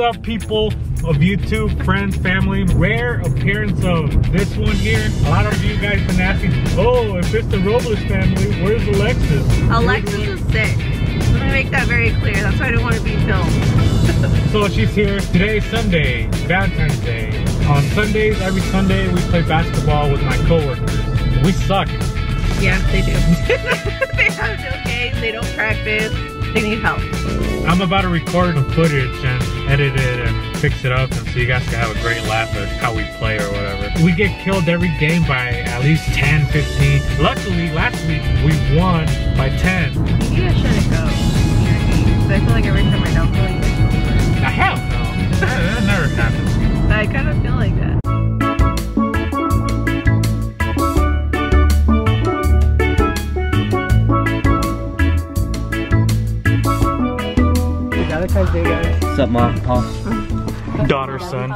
up, people of YouTube, friends, family? Rare appearance of this one here. A lot of you guys been asking, oh, if it's the Robles family, where's Alexis? Alexis is sick. Let me make that very clear. That's why I don't want to be filmed. So she's here. Today's Sunday, Valentine's Day. On Sundays, every Sunday, we play basketball with my coworkers. We suck. Yeah, they do. they have no games. They don't practice. They need help. I'm about to record some footage and edit it and fix it up and so you guys can have a great laugh at how we play or whatever. We get killed every game by at least 10, 15. Luckily, last week we won by 10. You guys shouldn't go. I feel like every time I don't go, you guys go Now, hell no. That, that never happens. I kind of feel like that. What's up, Mom? Paul? Daughter, son.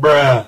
Bruh. Bruh.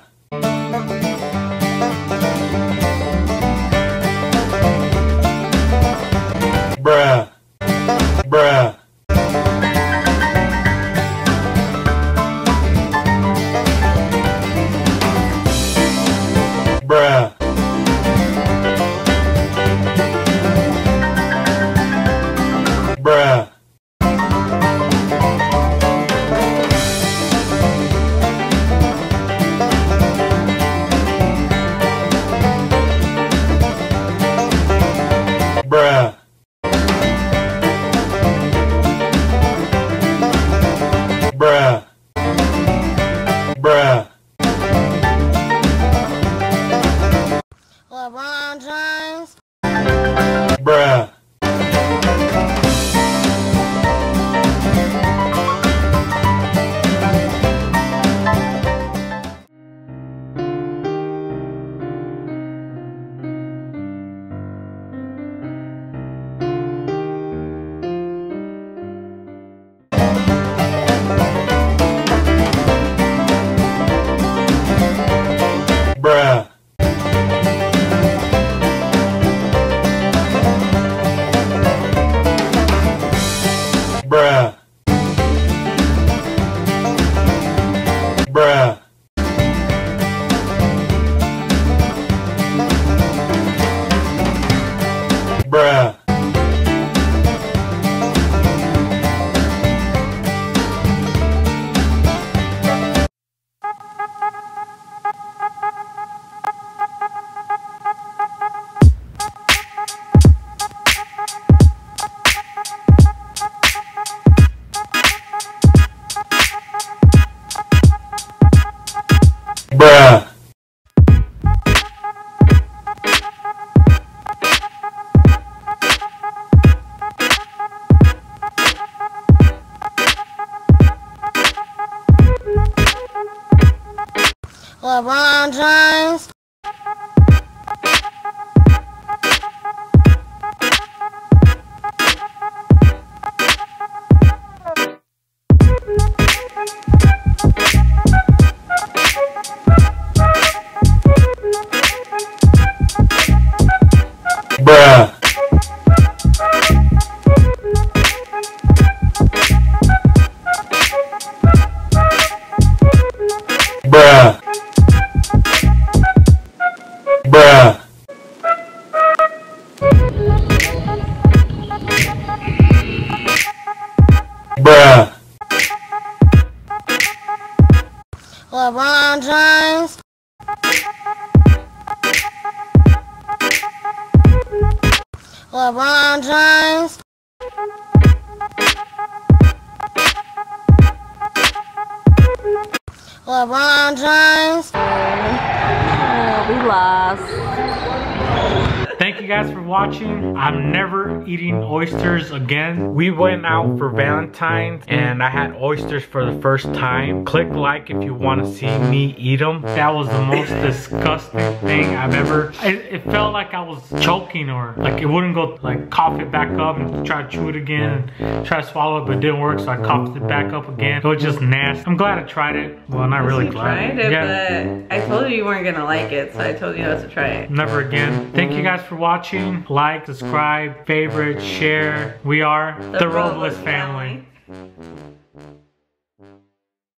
Bruh. LeBron James. LeBron James. LeBron James. Oh, we lost. You guys for watching. I'm never eating oysters again. We went out for Valentine's and I had oysters for the first time. Click like if you want to see me eat them. That was the most disgusting thing I've ever. It, it felt like I was choking or like it wouldn't go like cough it back up and try to chew it again and try to swallow it, but it didn't work. So I coughed it back up again. It was just nasty. I'm glad I tried it. Well, not really glad. tried it, yeah. but I told you you weren't gonna like it, so I told you not to try it. Never again. Thank you guys for watching watching. Like, subscribe, favorite, share. We are the, the Robles, Robles family. family.